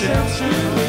Redemption.